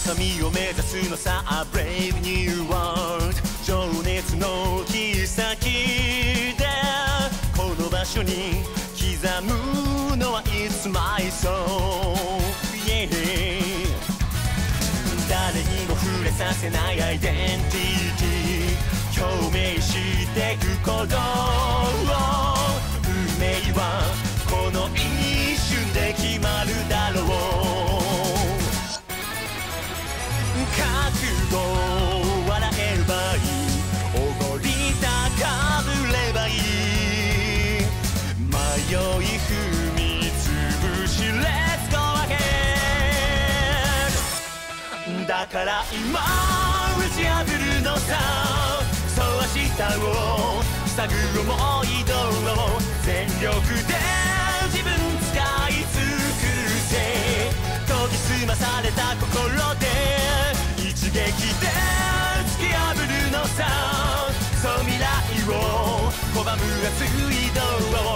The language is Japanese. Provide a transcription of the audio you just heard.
神を目指すのさ。A brave new world 情熱の切り先でこの場所に刻むのは It's my soul yeah 誰にも触れさせないアイデンティティ共鳴していくこと覚悟笑えればいい。おごり高ぶればいい。迷い踏みつぶし Let's go ahead だから今打ち破るのさそう明日を探る思いできて突き破るのさ。そう未来を拒む熱い道を